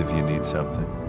if you need something.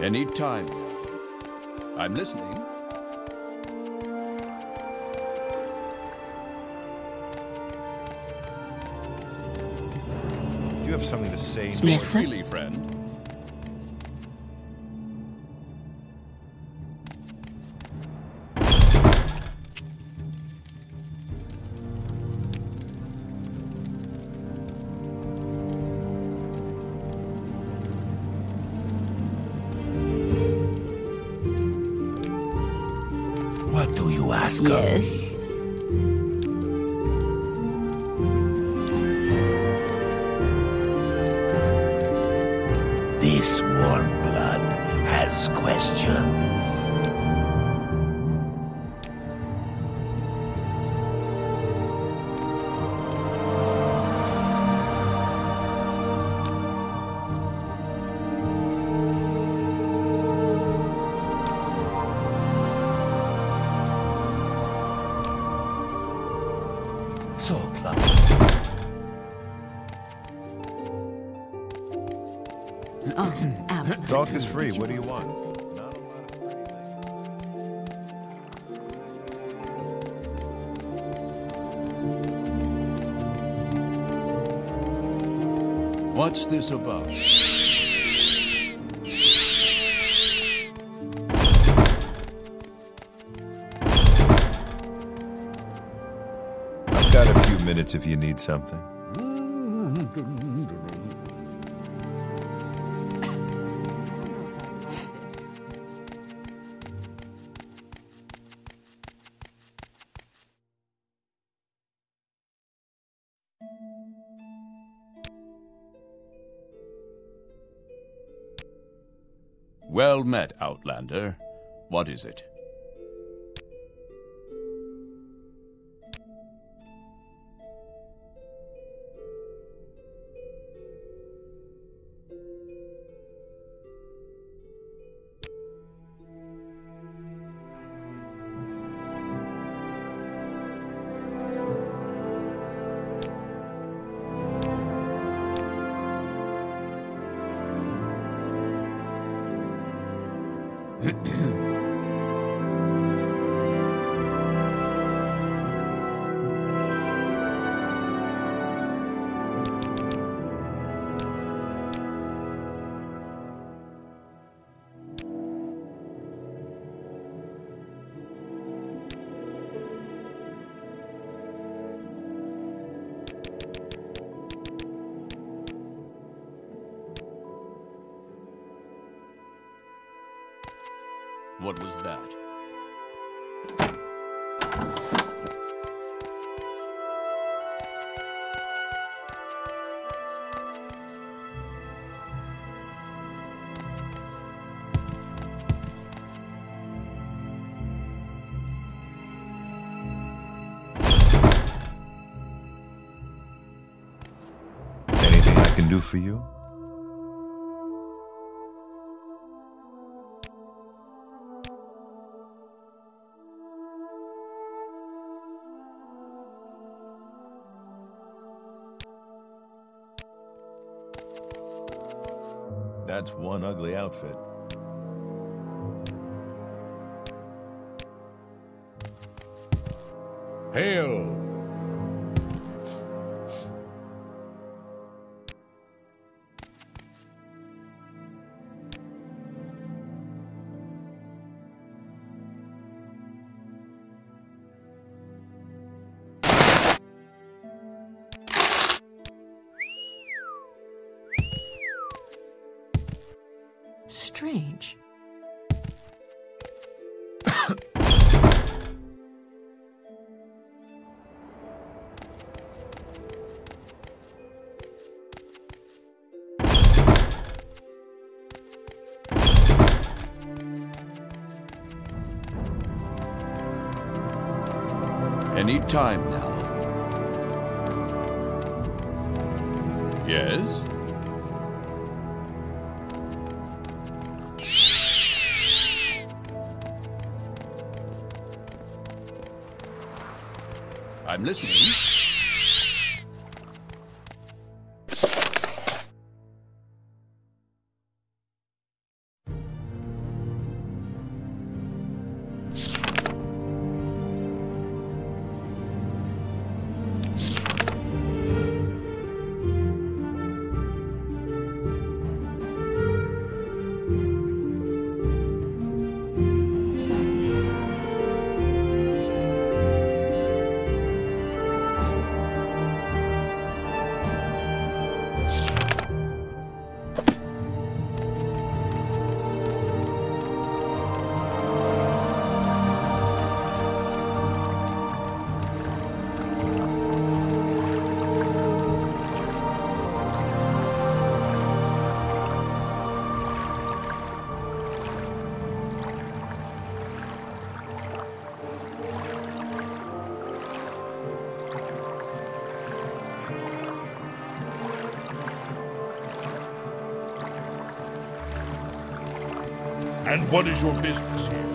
Any time. I'm listening. Do you have something to say? Yes, Speak sir. freely, friend. Do you ask of Yes. This warm blood has questions. So, Club. Oh. Talk is free. What do you want? Not a lot of pretty things. What's this about? Minutes if you need something. Well met, Outlander. What is it? What was that? Anything I can do for you? One ugly outfit. Hail! Strange. Any time now. Yes? I'm listening. And what is your business here?